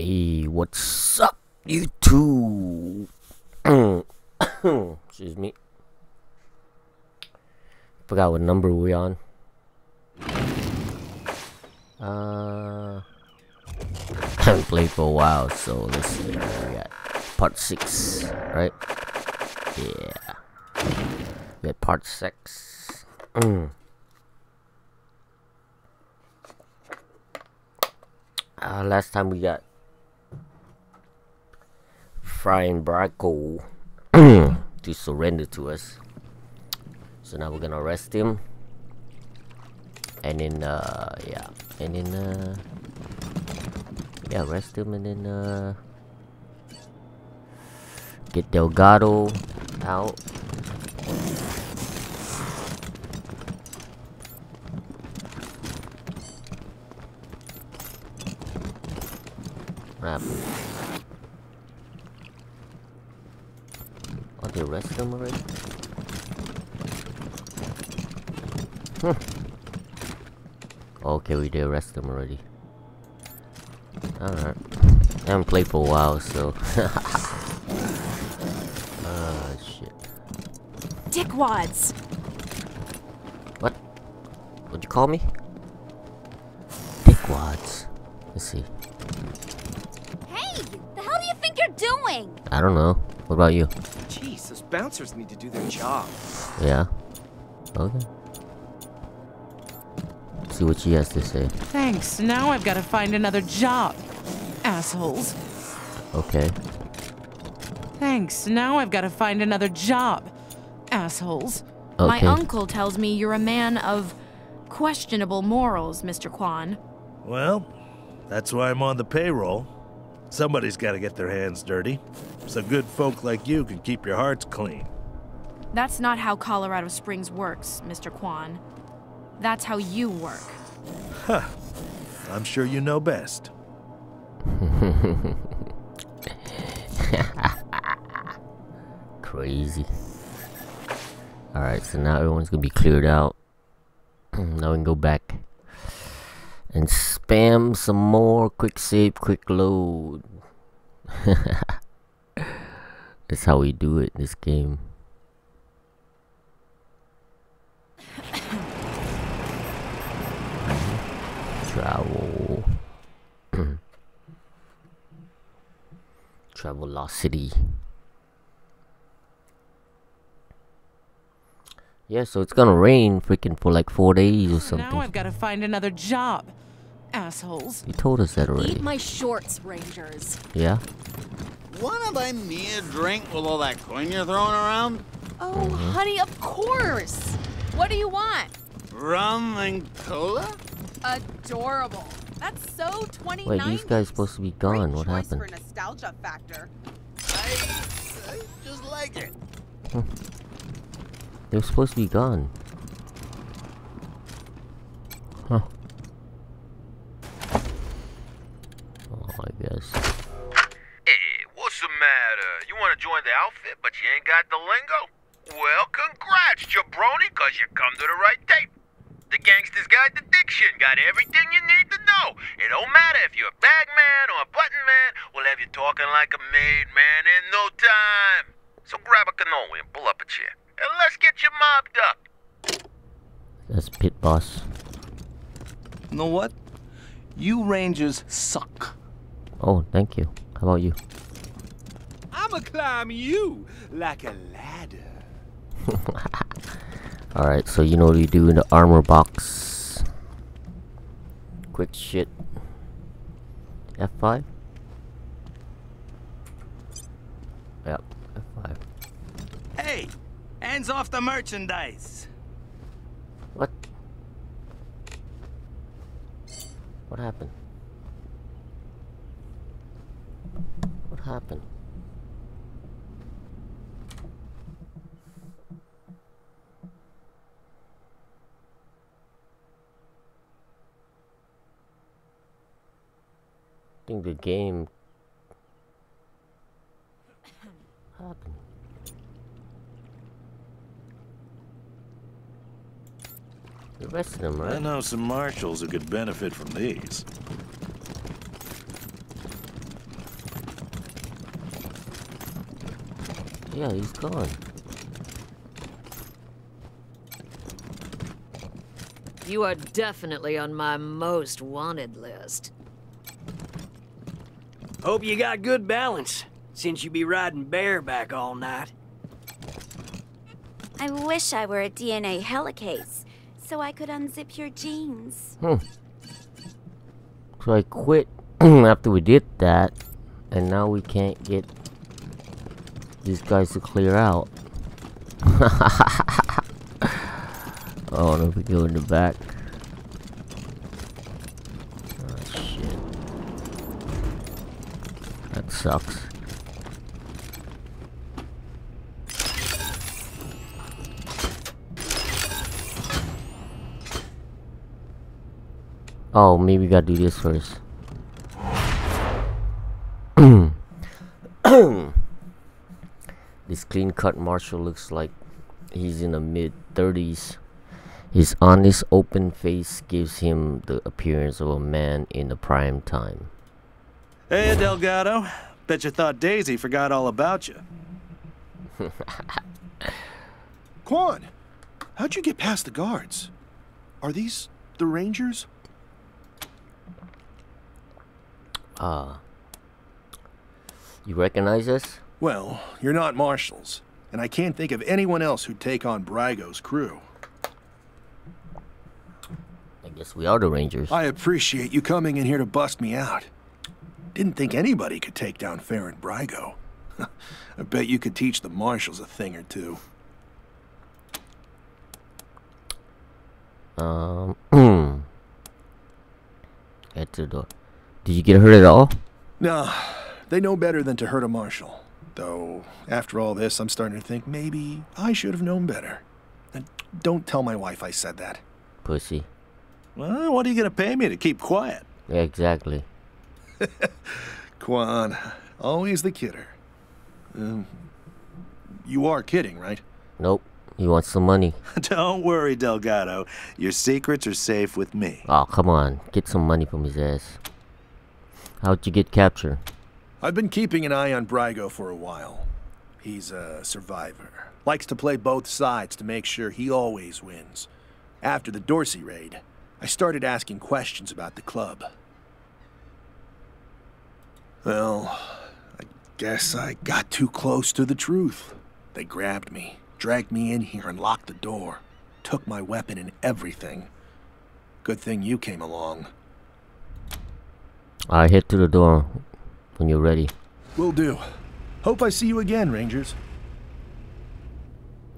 Hey, what's up, YouTube? Excuse me. Forgot what number we on. Uh, haven't played for a while, so let's see. We got part six, right? Yeah. We got part six. Uh, last time we got Faran Brygo to surrender to us. So now we're gonna arrest him. And then, uh, yeah. And then, uh, yeah, arrest him and then, uh, get Delgado out. Happened? Oh, them already? Hmm. Okay, we did arrest them already. Alright. I haven't played for a while, so... Ah, shit. Dickwads! What? What'd you call me? Dickwads. Let's see. Hey! The hell do you think you're doing? I don't know. What about you? Jeez, those bouncers need to do their job. Yeah? Okay. See what she has to say. Thanks. Now I've got to find another job. Assholes. Okay. Thanks. Now I've got to find another job. Assholes. Okay. My uncle tells me you're a man of questionable morals, Mr. Kwan. Well, that's why I'm on the payroll. Somebody's got to get their hands dirty, so good folk like you can keep your hearts clean. That's not how Colorado Springs works, Mr. Kwan. That's how you work. Huh. I'm sure you know best. Crazy. Alright, so now everyone's gonna be cleared out. now we can go back and spam some more quick save, quick load. That's how we do it this game. Travel. Travelocity. Yeah, so it's gonna rain freaking for like four days or something. Now something. I've got to find another job. Assholes. You told us that already. Eat my shorts, Rangers. Yeah? Wanna buy me a drink with all that coin you're throwing around? Oh, honey, of course. What do you want? Rum and cola? Adorable. That's so 2090s. Wait, these guys supposed to be gone. What choice happened? for nostalgia factor. I, I just like it. They were supposed to be gone. Huh. Oh, I guess. Hey, what's the matter? You want to join the outfit, but you ain't got the lingo? Well, congrats, jabroni, cause you come to the right tape. The Gangster's Guide to Diction got everything you need to know. It don't matter if you're a bag man or a button man, we'll have you talking like a made man in no time. So grab a cannoli and pull up a chair, and let's get you mobbed up. That's Pit Boss. You know what? You Rangers suck. Oh, thank you. How about you? I'ma climb you like a ladder. Alright, so you know what you do in the armor box. Quick shit. F5? Yep, F5. Hey, hands off the merchandise. What? What happened? What happened? I think the game happened. The rest of them, right? I know some marshals who could benefit from these. Yeah, he's gone. You are definitely on my most wanted list. Hope you got good balance, since you be riding bareback all night. I wish I were a DNA helicase so I could unzip your jeans. Hmm. So I quit after we did that, and now we can't get these guys to clear out. oh, no, we go in the back. Oh, shit. That sucks. Oh, maybe we gotta do this first. this clean cut Marshall looks like he's in the mid 30s. His honest, open face gives him the appearance of a man in the prime time. Hey, Delgado. Bet you thought Daisy forgot all about you. Quan, how'd you get past the guards? Are these the Rangers? Ah. you recognize us? Well, you're not marshals, and I can't think of anyone else who'd take on Brygo's crew. I guess we are the Rangers. I appreciate you coming in here to bust me out. Didn't think anybody could take down Faran Brygo. I bet you could teach the marshals a thing or two. Um, get to the door. Did you get hurt at all? No, they know better than to hurt a marshal. Though, after all this, I'm starting to think maybe I should have known better. And don't tell my wife I said that. Pussy. Well, what are you gonna pay me to keep quiet? Yeah, exactly. Quan, always the kidder. Um, you are kidding, right? Nope. He wants some money. Don't worry, Delgado. Your secrets are safe with me. Oh, come on. Get some money from his ass. How'd you get captured? I've been keeping an eye on Brygo for a while. He's a survivor. Likes to play both sides to make sure he always wins. After the Dorsey raid, I started asking questions about the club. Well, I guess I got too close to the truth. They grabbed me, dragged me in here, and locked the door. Took my weapon and everything. Good thing you came along. I head to the door when you're ready. Will do. Hope I see you again, Rangers.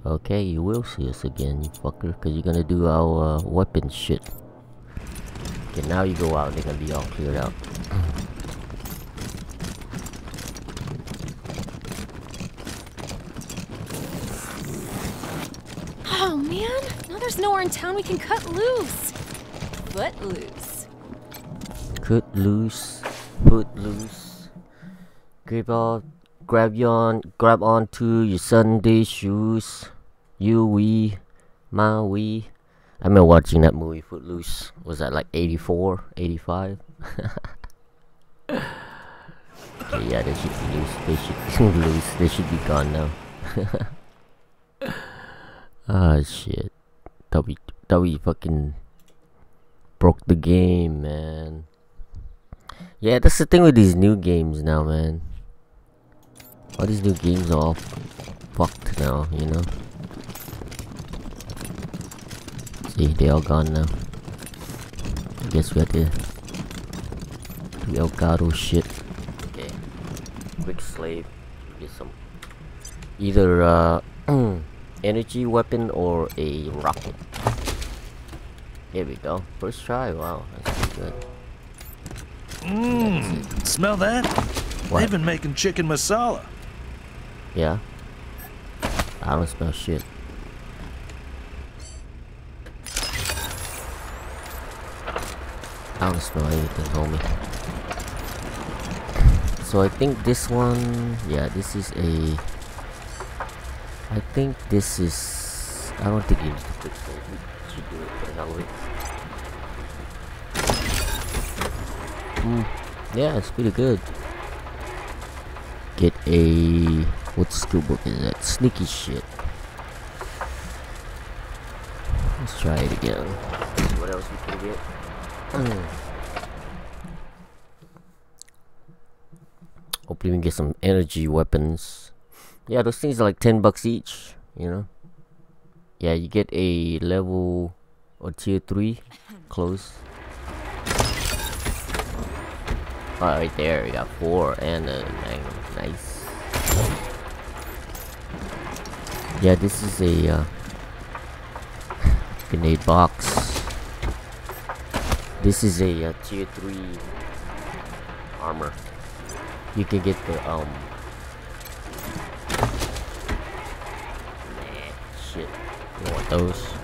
Okay, you will see us again, you fucker, because you're gonna do our uh, weapon shit. Okay, now you go out, they're gonna be all cleared out. Oh man, now there's nowhere in town we can cut loose. Foot loose. Loose, foot loose. Grab on, grab on, grab onto your Sunday shoes. You we, my we. I remember watching that movie Footloose. Was that like 84, 85? okay, yeah, they should be loose. They should be loose. They should be gone now. Ah shit. That we that we fucking broke the game, man. Yeah, that's the thing with these new games now, man. All these new games are all fucked now, you know. See, they all gone now. I guess we have to do Elgato shit. Okay. Quick slave. Get some either uh energy weapon or a rocket. Here we go. First try. Wow, that's good. Mmm, smell that? What? They've been making chicken masala. Yeah. I don't smell shit. I don't smell anything, homie. So I think this one, yeah, this is a. I think this is. I don't think it needs to quick save. We should do it for hell of it. Hmm. Yeah, it's pretty good. Get a What skill book is that? Sneaky shit. Let's try it again. See what else we can get. Hopefully we can get some energy weapons. Yeah, those things are like 10 bucks each, you know? Yeah, you get a level or tier 3 close. Oh, right there, We got 4 and a magnum. Nice. Yeah, this is a uh, grenade box. This is a uh, tier 3 armor. You can get the, um... Nah, shit. You want those.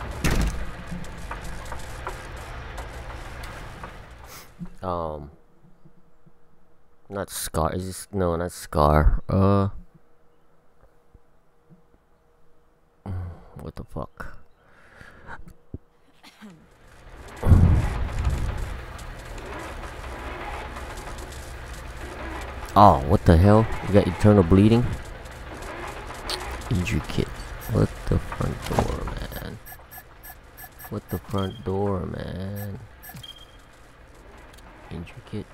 Um... Not Scar, is this, no, not Scar, uh... What the fuck? Oh, what the hell? You got eternal bleeding? Injury kit. What the front door, man? What the front door, man? Injury kit?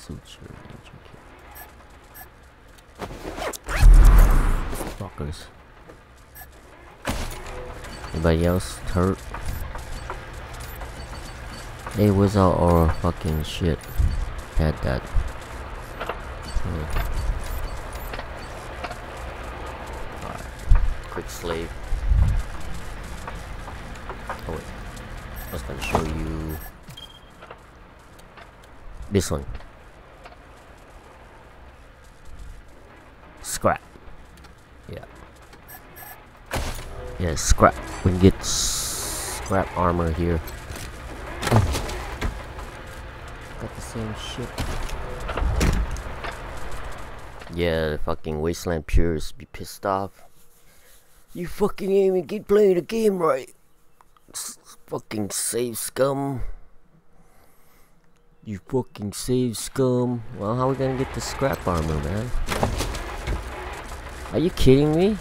Suture, kit. Fuckers. Anybody else hurt? Hey, where's all our fucking shit? Had that. Hmm. Alright. Quick slave. Oh wait. I was gonna show you this one. Scrap. Yeah. Yeah, scrap. We can get scrap armor here. Got the same shit. Yeah, the fucking Wasteland Purists be pissed off. You fucking even get playing the game right. S fucking save scum. You fucking save scum. Well, how are we gonna get the scrap armor, man? Are you kidding me?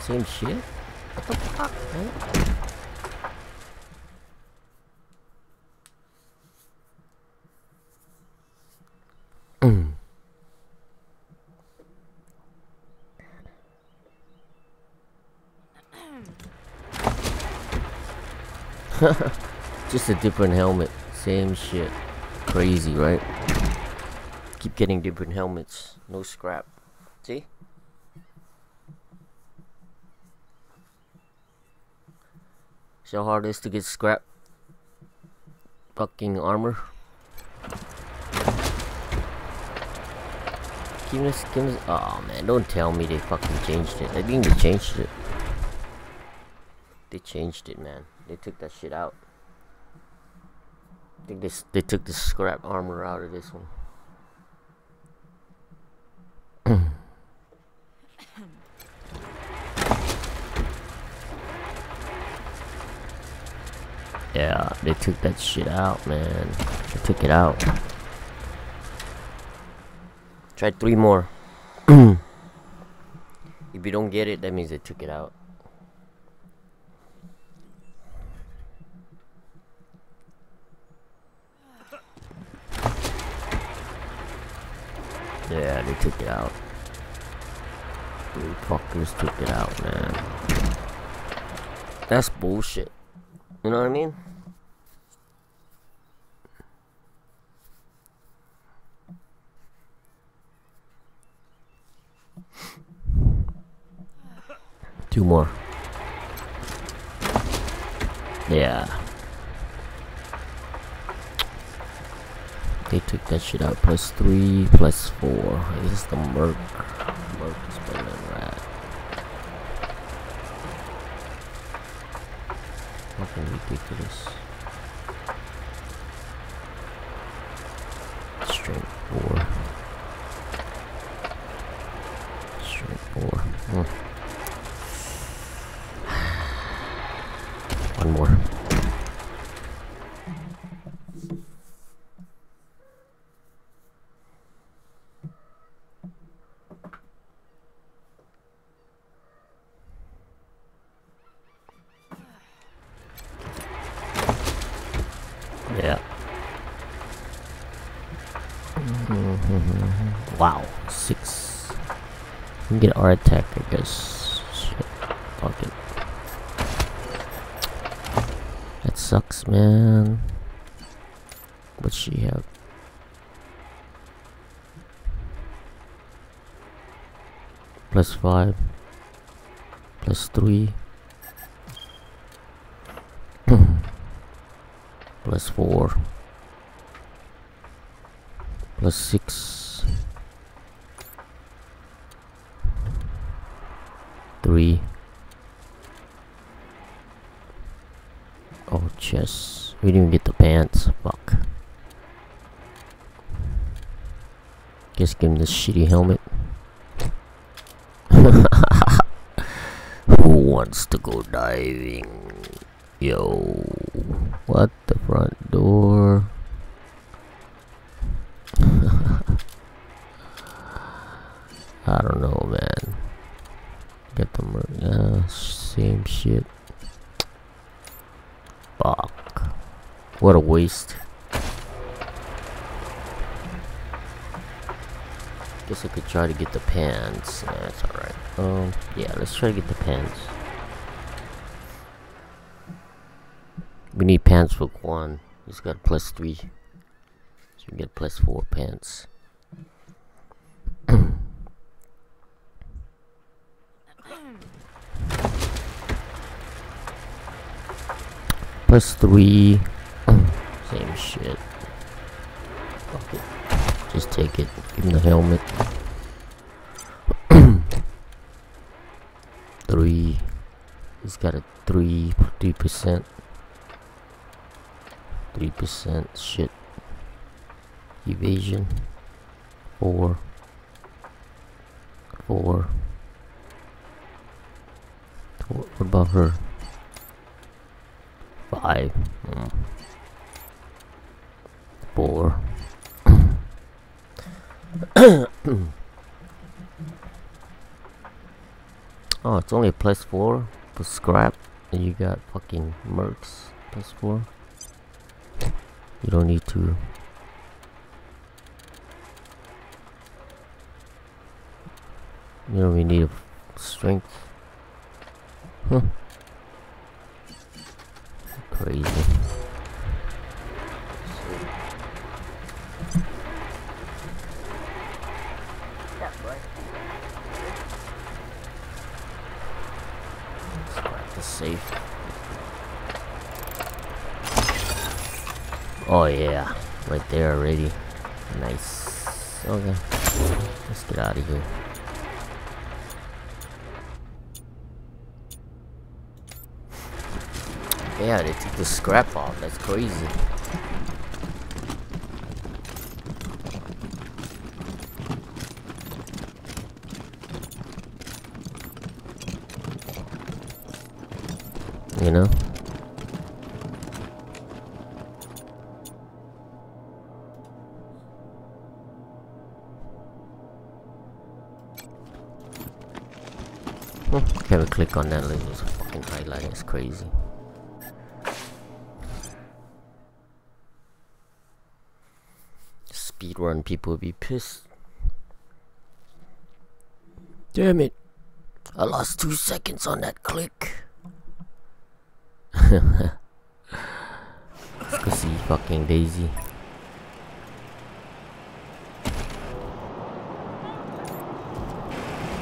Same shit? What the fuck, man? Just a different helmet. Same shit. Crazy, right? Keep getting different helmets. No scrap. See? See how hard it is to get scrap fucking armor? Give give us, oh man, don't tell me they fucking changed it. I think they changed it. They changed it, man. They took that shit out. I think they, they took the scrap armor out of this one. Yeah, they took that shit out, man. They took it out. Try three more. if you don't get it, that means they took it out. Yeah, they took it out. Three fuckers took it out, man. That's bullshit. You know what I mean? Two more. Yeah. They took that shit out. Plus three, plus four. This is the Merc. Merc fucking ridiculous. Straight 4. Wow, six. We can get our attack, I guess. Shit, fuck it. That sucks, man. What's she have? Plus five. Plus three. plus four. Plus six. Three. Oh, chess. We didn't get the pants. Fuck. Guess give him this shitty helmet. Who wants to go diving? Yo. What the front door? I don't know, man. Get the yeah, same shit. Fuck. What a waste. Guess I could try to get the pants. Yeah, that's alright. Um, yeah, let's try to get the pants. We need pants for one. He's got plus three. So we get plus four pence. plus three. Same shit. It. Just take it. Give him the helmet. three. He's got a three, three percent. Three percent shit. Evasion. Four. Four. What her? Five. Mm. Four. oh, it's only a plus four for scrap, and you got fucking mercs plus four. You don't need to. Don't really need strength. Huh. Crazy. Safe. Oh yeah, right there already. Nice. Okay, let's get out of here. Yeah, they took the scrap off. That's crazy. You know? Hmm, Can't even click on that, it's fucking highlight, it's crazy. Speedrun people would be pissed. Damn it. I lost two seconds on that click. Let's go see fucking Daisy.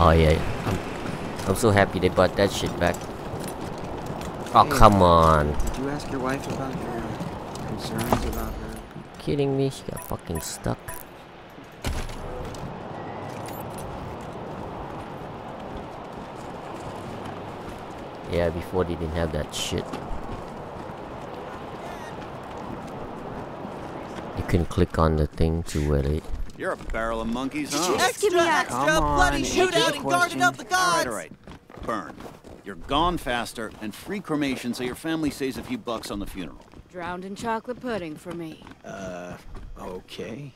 Oh yeah, I'm, I'm so happy they brought that shit back. Oh Hey, come on. Did you ask your wife about your concerns about her? Kidding me? She got fucking stuck. Yeah, before they didn't have that shit. You can click on the thing to where they You're a barrel of monkeys, huh? Just give me a Come on, answer the question. All right, all right. Burn. You're gone faster, and free cremation so your family saves a few bucks on the funeral. Drowned in chocolate pudding for me. Uh, okay.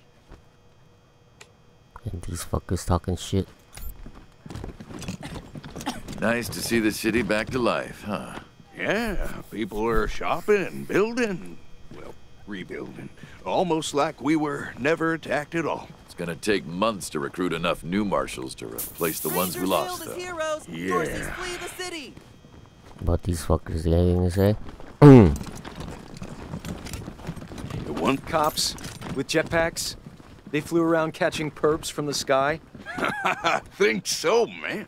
and these fuckers talking shit. Nice to see the city back to life, huh? Yeah, people are shopping and building. Well, rebuilding. Almost like we were never attacked at all. It's gonna take months to recruit enough new marshals to replace the ones we lost, though. Heroes, Yeah. Dorsey's flee the city. About these fuckers, you anything to say? The Cops with jetpacks? They flew around catching perps from the sky? I think so, man.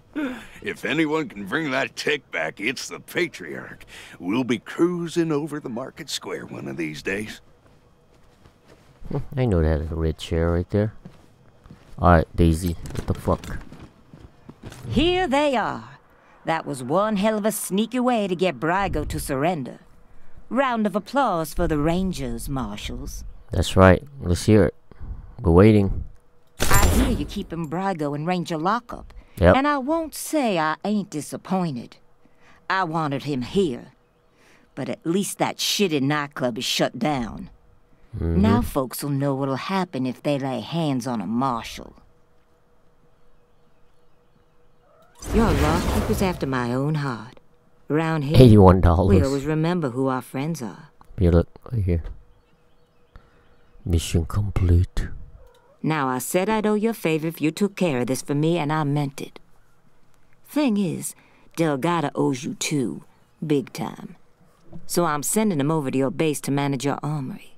If anyone can bring that tech back, it's the Patriarch. We'll be cruising over the market square one of these days. Hmm, I know that is a red chair right there. Alright, Daisy. What the fuck? Here they are. That was one hell of a sneaky way to get Brygo to surrender. Round of applause for the Rangers, Marshals. That's right. Let's hear it. We're waiting. I hear you keeping Brygo in Ranger lockup. Yep. And I won't say I ain't disappointed. I wanted him here. But at least that shitty nightclub is shut down. Mhm. Now folks will know what'll happen if they lay hands on a marshal. Your lawkeeper's after my own heart. Around here, $81. we always remember who our friends are. Here, look. Right here. Mission complete. Now, I said I'd owe you a favor if you took care of this for me, and I meant it. Thing is, Delgado owes you too, big time. So I'm sending him over to your base to manage your armory.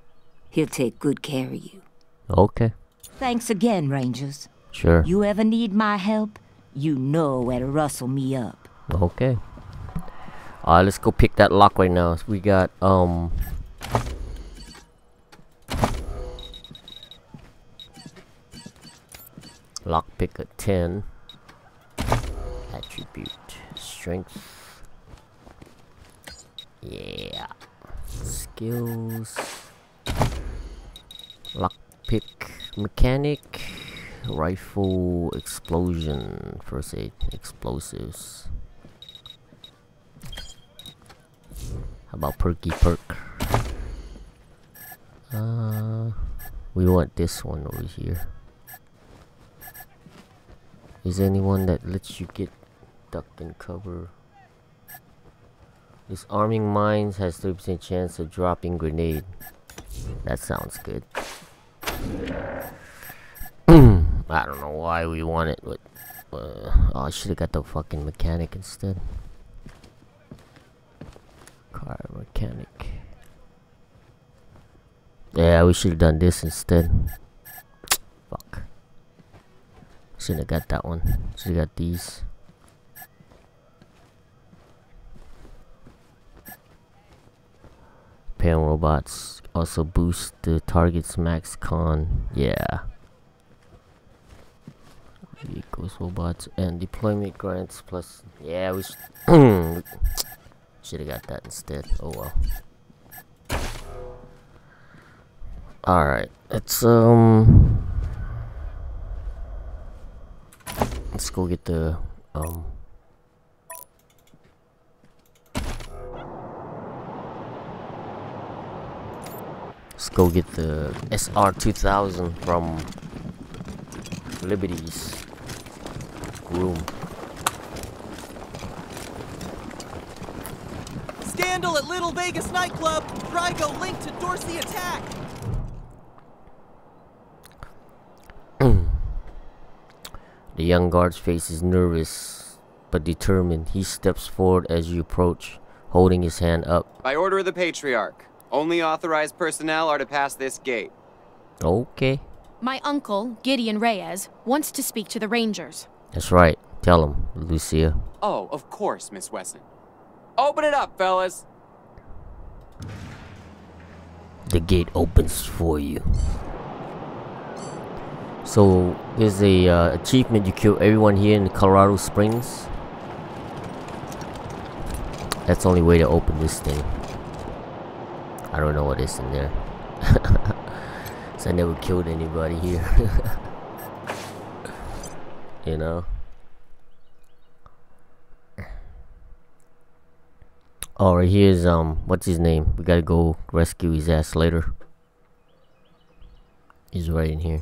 He'll take good care of you. Okay. Thanks again, Rangers. Sure. You ever need my help, you know where to rustle me up. Okay. Let's go pick that lock right now. We got, um... Lock pick at 10. Attribute. Strength. Yeah. Skills. Lock pick. Mechanic. Rifle. Explosion. First aid. Explosives. How about perky perk? Uh, we want this one over here. Is anyone that lets you get duck and cover? Disarming mines has 30% chance of dropping grenade. That sounds good. I don't know why we want it, but uh, oh, I should have got the fucking mechanic instead. Car mechanic. Yeah, we should have done this instead. Fuck. Shouldn't have got that one. Should have got these. Pan robots also boost the target's max con. Yeah. Vehicles, robots, and deployment grants plus. Yeah, we should have got that instead. Oh well. Alright, let's um let's go get the um Let's go get the SR 2000 from Liberty's room. Scandal at Little Vegas nightclub. Brygo linked to Dorsey attack. The young guard's face is nervous but determined. He steps forward as you approach, holding his hand up. By order of the Patriarch, only authorized personnel are to pass this gate. Okay, My uncle, Gideon Reyes, wants to speak to the Rangers. that's right. Tell him, Lucia. Oh, of course, Miss Wesson. Open it up, fellas. The gate opens for you. So there's a uh, achievement. You kill everyone here in Colorado Springs. That's the only way to open this thing. I don't know what is in there. so I never killed anybody here. you know. Oh, right here's um, what's his name? We gotta go rescue his ass later. He's right in here.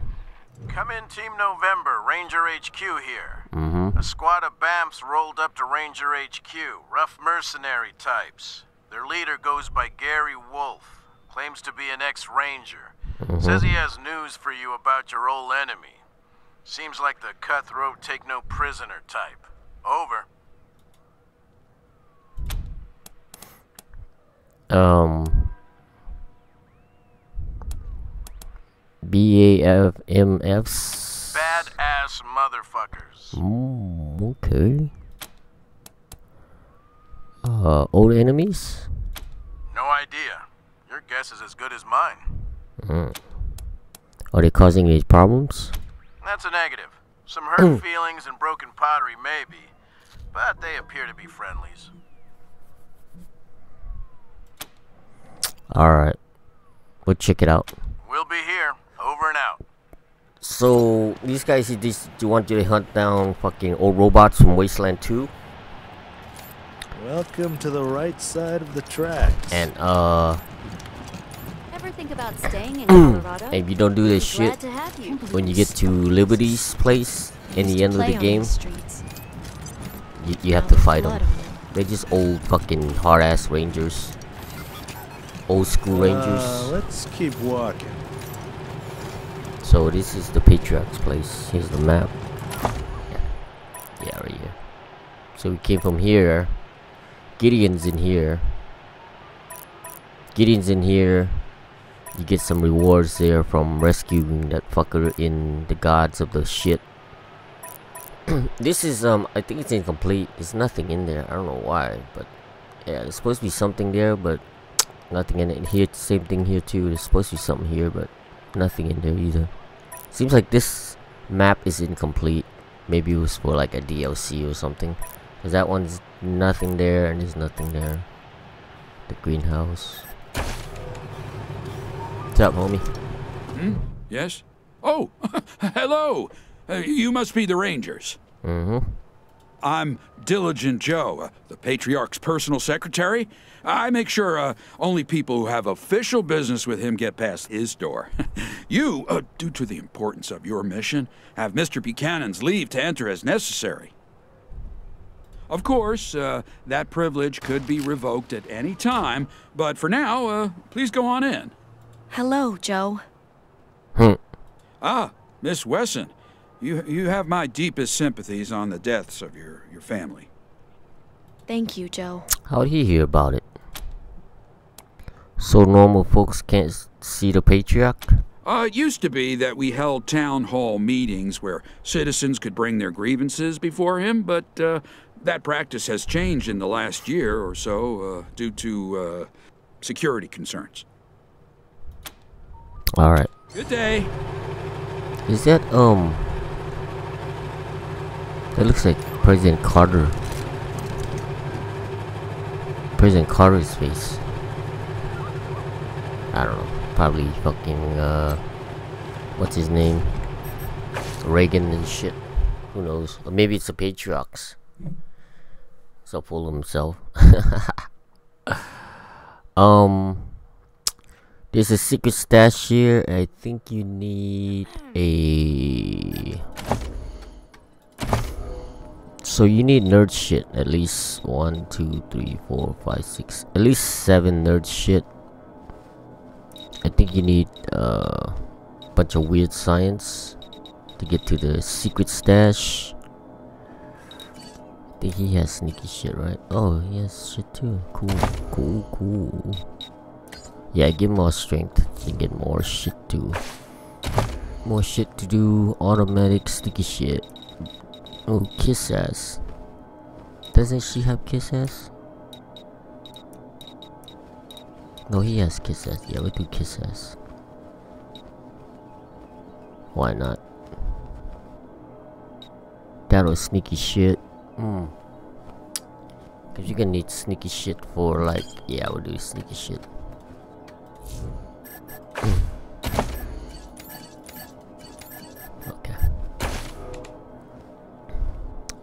Come in, Team November, Ranger HQ here. Mm-hmm. A squad of BAMFs rolled up to Ranger HQ, rough mercenary types. Their leader goes by Gary Wolf. Claims to be an ex-ranger. Mhm. Says he has news for you about your old enemy. Seems like the cutthroat take no prisoner type. Over. Um. B A F M Fs. Badass motherfuckers. Mm, okay. Uh, old enemies. No idea. Your guess is as good as mine. Mm. Are they causing any problems? That's a negative. Some hurt feelings and broken pottery, maybe. But they appear to be friendlies. All right, we'll check it out. We'll be here. Over and out. So these guys, you just you want you to hunt down fucking old robots from Wasteland 2, Welcome to the right side of the tracks. and uh, Ever think about staying in Colorado? if you don't do this Glad shit to have you. when you get to Liberty's place in the end of the game, these streets. you, you have to fight them. They're just old fucking hard ass rangers, old school rangers. Uh, let's keep walking. So this is the Patriarch's place. Here's the map. Yeah, yeah right here. So we came from here. Gideon's in here. Gideon's in here. You get some rewards there from rescuing that fucker in the gods of the shit. this is um I think it's incomplete. There's nothing in there. I don't know why, but yeah, there's supposed to be something there, but nothing in it. And here, same thing here too. There's supposed to be something here, but nothing in there either. Seems like this map is incomplete. Maybe it was for like a DLC or something. Cause that one's nothing there and there's nothing there. The greenhouse. What's up, homie? Hmm? Yes? Oh, hello! Uh, you must be the Rangers. Mm-hmm. I'm Diligent Joe, uh, the Patriarch's personal secretary. I make sure uh, only people who have official business with him get past his door. you, uh, due to the importance of your mission, have Mr. Buchanan's leave to enter as necessary. Of course, uh, that privilege could be revoked at any time, but for now, uh, please go on in. Hello, Joe. Huh. Ah, Miss Wesson, you you have my deepest sympathies on the deaths of your, your family. Thank you, Joe. How'd he hear about it? So normal folks can't see the Patriarch? Uh, it used to be that we held town hall meetings where citizens could bring their grievances before him, but uh, that practice has changed in the last year or so uh, due to uh, security concerns. Alright. Good day. Is that, um... That looks like President Carter. President Carter's face. I don't know. Probably fucking, uh... What's his name? Reagan and shit. Who knows? Or maybe it's the Patriarchs. So full of himself. um... There's a secret stash here. I think you need a. So you need nerd shit. At least one, two, three, four, five, six. At least seven nerd shit. I think you need uh, a bunch of weird science to get to the secret stash. I think he has sneaky shit, right? Oh, he has shit too. Cool, cool, cool. Yeah, give more strength. You get more shit too. more shit to do. Automatic sticky shit. Oh, kiss ass. Doesn't she have kiss ass? No, he has kiss ass. Yeah, we do kiss ass. Why not? That was sneaky shit. Hmm. Cause you're gonna need sneaky shit for like, yeah, we'll do sneaky shit.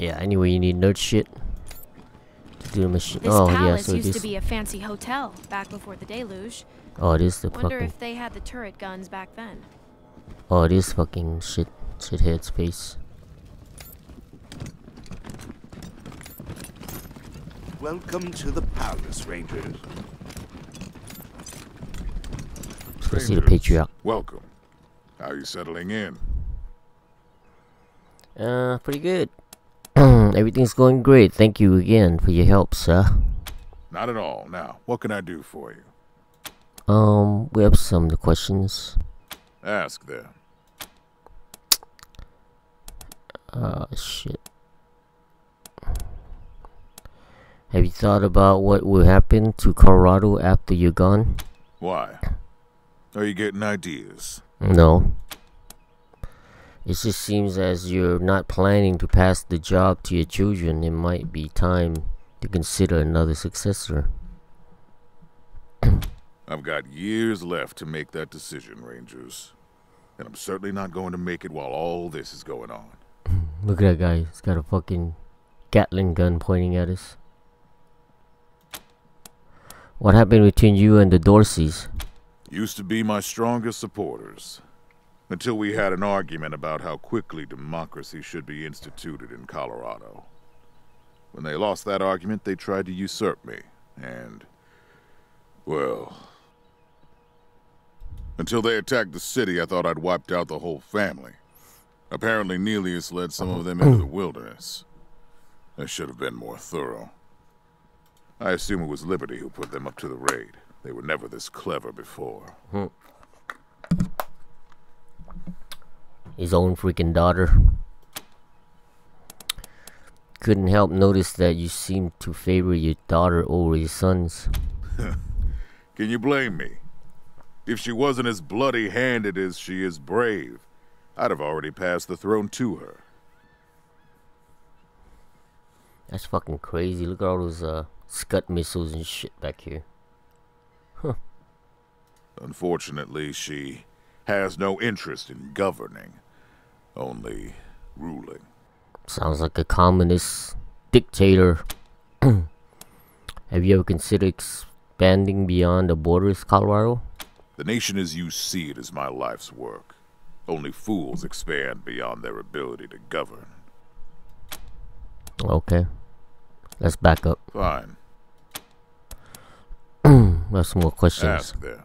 Yeah, anyway, you need nerd shit to do the machine. This oh, yeah, palace so used this. to be a fancy hotel back before the deluge. Oh, it is the Wonder fucking. if they had the turret guns back then. Oh, this fucking shit. Shithead's face. Welcome to the palace, Rangers. Go see the patriarch. Welcome. How are you settling in? Uh, pretty good. Everything's going great. Thank you again for your help, sir. Not at all. Now, what can I do for you? Um, we have some questions. Ask them. Uh, shit. Have you thought about what will happen to Colorado after you're gone? Why? Are you getting ideas? No. It just seems as you're not planning to pass the job to your children, it might be time to consider another successor. I've got years left to make that decision, Rangers. And I'm certainly not going to make it while all this is going on. Look at that guy. He's got a fucking Gatling gun pointing at us. What happened between you and the Dorseys? Used to be my strongest supporters. Until we had an argument about how quickly democracy should be instituted in Colorado. When they lost that argument, they tried to usurp me. And, well, until they attacked the city, I thought I'd wiped out the whole family. Apparently, Nelius led some of them into the wilderness. I should have been more thorough. I assume it was Liberty who put them up to the raid. They were never this clever before. Hmm. His own freaking daughter. Couldn't help notice that you seem to favor your daughter over your sons. Can you blame me? If she wasn't as bloody handed as she is brave, I'd have already passed the throne to her. That's fucking crazy. Look at all those uh, scud missiles and shit back here. Huh. Unfortunately, she has no interest in governing, only ruling. Sounds like a communist dictator. Have you ever considered expanding beyond the borders, Colorado? The nation as you see it is my life's work. Only fools expand beyond their ability to govern. Okay. Let's back up. Fine. we have some more questions. Ask them.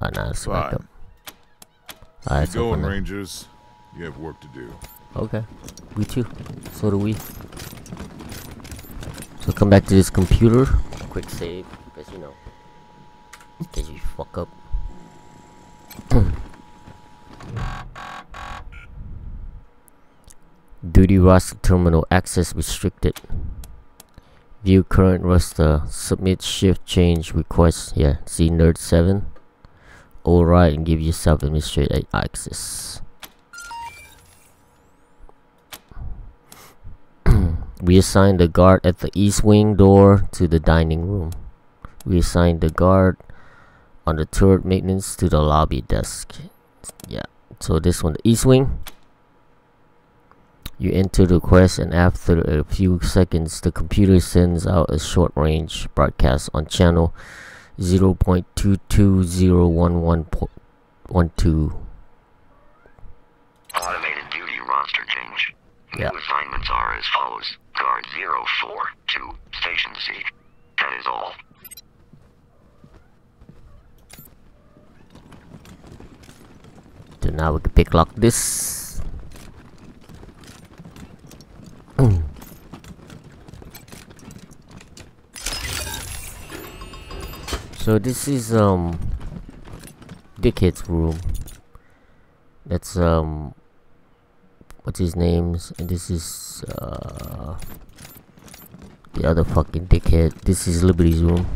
Ah, nah, let's back Fine. up. Alright, so going, now- Rangers. You have work to do. Okay. We too. So do we. So come back to this computer. Quick save. Because, you know. In case you fuck up. Duty roster terminal access restricted. View current roster. Submit shift change request. Yeah. See nerd 7. Alright, and give yourself administrative access. Reassign the guard at the east wing door to the dining room. We Reassign the guard on the turret maintenance to the lobby desk. Yeah. So this one, the east wing. You enter the quest and after a few seconds the computer sends out a short range broadcast on channel 0.22011.12. Automated duty roster change. Yeah. New assignments are as follows. Guard 04 to Station C. That is all. So now we can pick lock this. so this is um Dickhead's room. That's um what's his name's and this is uh the other fucking dickhead. This is Liberty's room.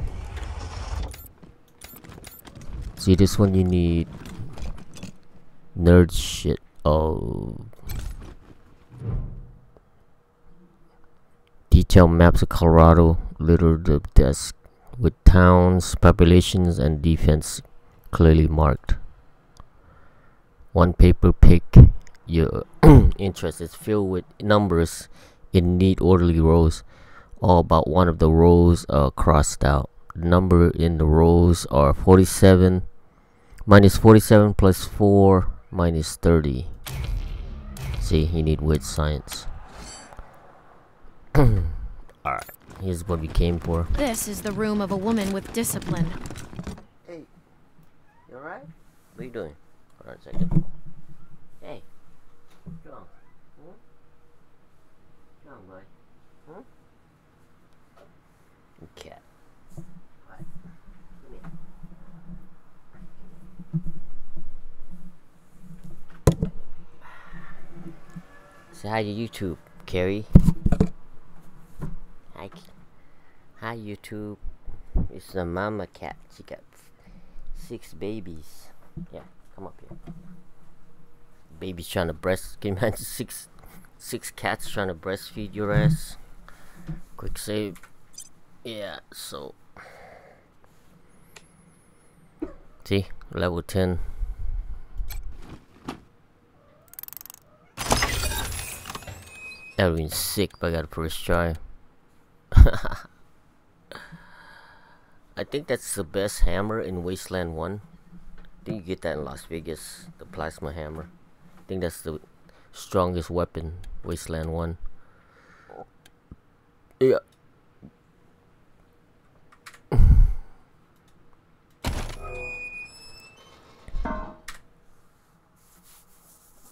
See this one you need nerd shit. Oh. Detailed maps of Colorado litter the desk with towns, populations, and defense clearly marked. One paper pick your interest is filled with numbers in neat orderly rows. All but one of the rows are uh, crossed out. The number in the rows are 47 minus 47 plus 4 minus 30. See, you need Weird Science. Alright, here's what we came for. This is the room of a woman with discipline. Hey, you alright? What are you doing? Hold on a second. Hey. Come on. Say hi to YouTube, Carrie. Hi, hi YouTube. It's the mama cat. She got six babies. Yeah, come up here. Baby's trying to breast. Can you imagine six, six cats trying to breastfeed your ass? Quick save. Yeah, so. See, level 10. Erwin's sick, but I got a first try. I think that's the best hammer in Wasteland 1. I think you get that in Las Vegas, the plasma hammer. I think that's the strongest weapon, Wasteland 1. Yeah.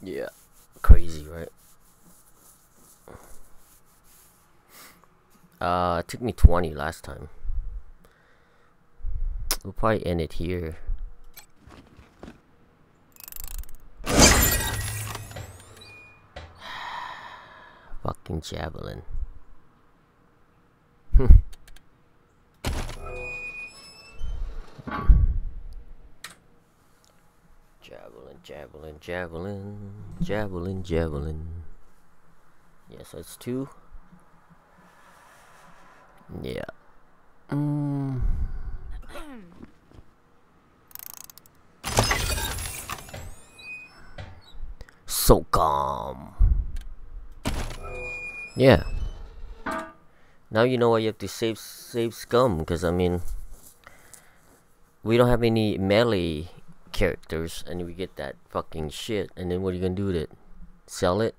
yeah. Crazy, right? Uh, it took me 20 last time. We'll probably end it here. Fucking javelin. javelin, javelin, javelin, javelin, javelin. Yes, it's two. Yeah. Mm. so calm. Yeah. Now you know why you have to save save scum, because I mean we don't have any melee characters and we get that fucking shit and then what are you gonna do with it? Sell it?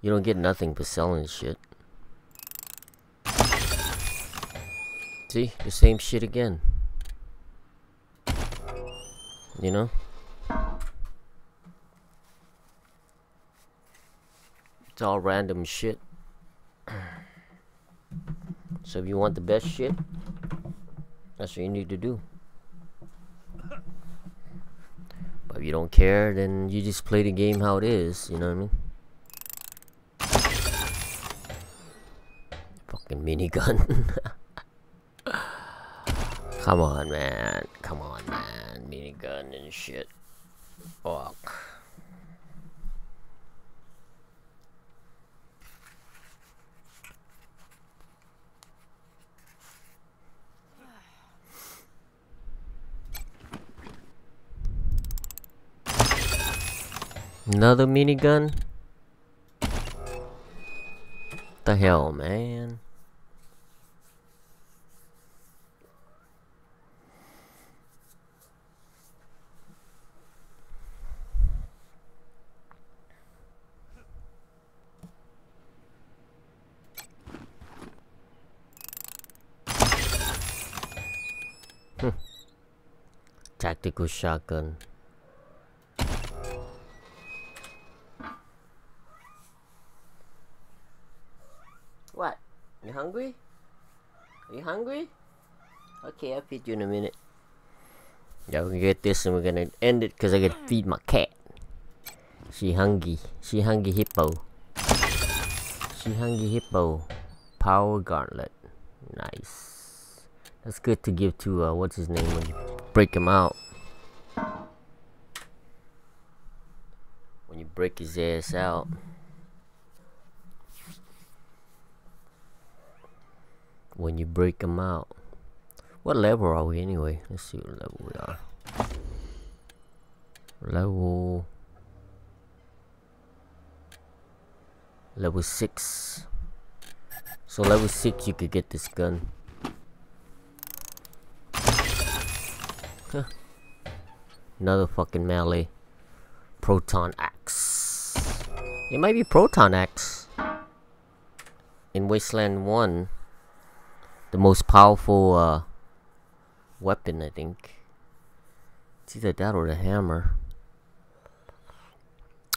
You don't get nothing for selling shit. See? The same shit again. You know? It's all random shit. So if you want the best shit, that's what you need to do. But if you don't care, then you just play the game how it is, you know what I mean? Fucking minigun. Come on, man. Come on, man. Minigun and shit. Fuck. Another minigun? The hell, man? Tactical shotgun. What? You hungry? Are you hungry? Okay, I'll feed you in a minute. Yeah, we're gonna get this and we're gonna end it because I gotta feed my cat. She hungry. She hungry hippo. She hungry hippo. Power gauntlet. Nice. That's good to give to, uh, what's his name break him out. When you break his ass out. When you break him out. What level are we anyway? Let's see what level we are. Level... Level 6. So level 6 you could get this gun. Another fucking melee. Proton axe. It might be proton axe. In Wasteland 1. The most powerful uh, weapon, I think. It's either that or the hammer.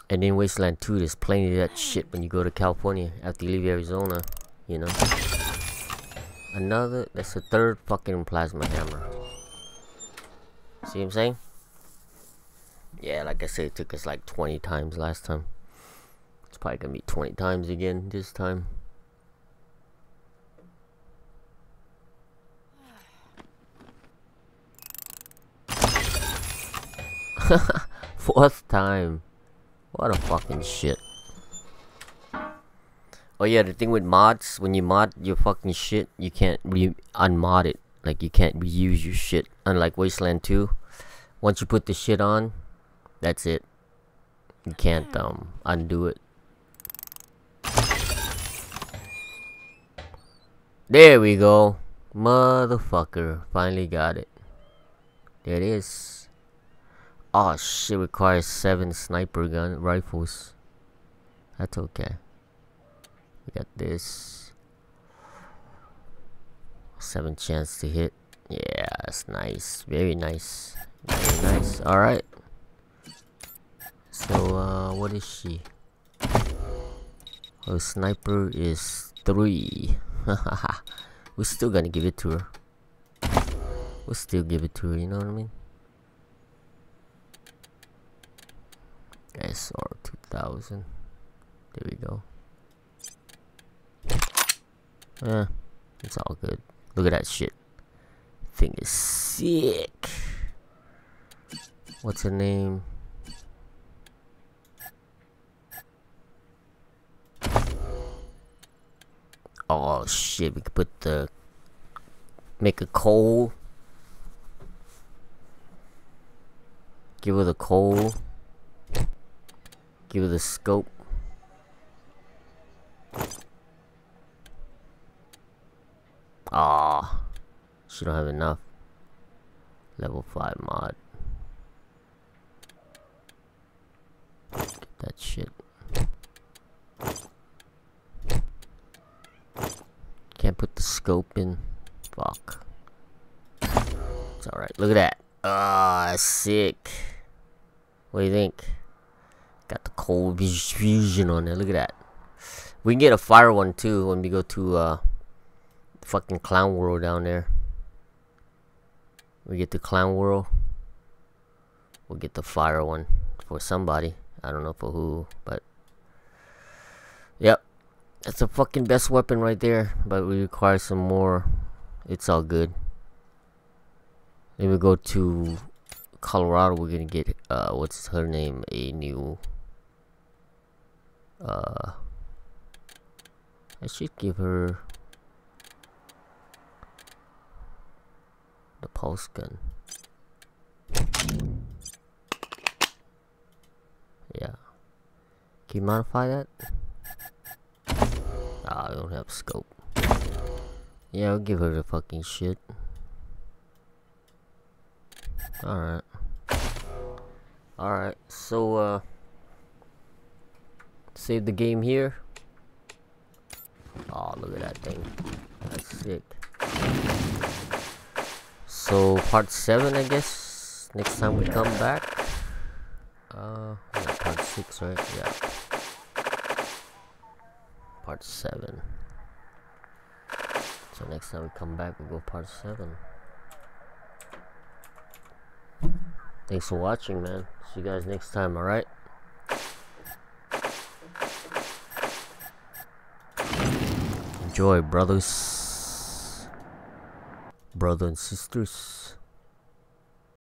And in Wasteland 2, there's plenty of that shit when you go to California after you leave Arizona, you know. Another, that's the third fucking plasma hammer. See what I'm saying? Yeah, like I said, it took us like 20 times last time. It's probably gonna be 20 times again this time. Fourth time. What a fucking shit. Oh yeah, the thing with mods, when you mod your fucking shit, you can't re unmod it. Like you can't reuse your shit. Unlike Wasteland 2. Once you put the shit on, that's it. You can't um undo it. There we go. Motherfucker. Finally got it. There it is. Oh shit requires seven sniper gun rifles. That's okay. We got this. Seven chance to hit. Yeah, that's nice. Very nice. Very nice. Alright. So uh what is she? Oh sniper is three. We're still gonna give it to her. We'll still give it to her, you know what I mean? SR 2000. There we go. Yeah, it's all good. Look at that shit. Thing is sick. What's her name? Oh shit, we could put the make a coal. Give her the coal. Give her the scope. Ah, she don't have enough. Level 5 mod. Get that shit. Can't put the scope in. Fuck. It's alright. Look at that. Ah, sick. What do you think? Got the cold fusion on there. Look at that. We can get a fire one too when we go to uh fucking clown world down there. We get the clown world. We'll get the fire one for somebody. I don't know for who, but yep. That's the fucking best weapon right there, but we require some more. It's all good. Then we go to Colorado. We're gonna get uh, what's her name? A new. Uh, I should give her the pulse gun. Yeah. Can you modify that? Ah, I don't have scope. Yeah, I'll give her the fucking shit. Alright. Alright, so, uh... Save the game here. Oh, look at that thing. That's sick. So, part 7, I guess. Next time we come back. Uh, yeah, part 6, right? Yeah. Part 7. So next time we come back, we go part 7. Thanks for watching, man. See you guys next time, alright? Enjoy, brothers. Brothers and sisters.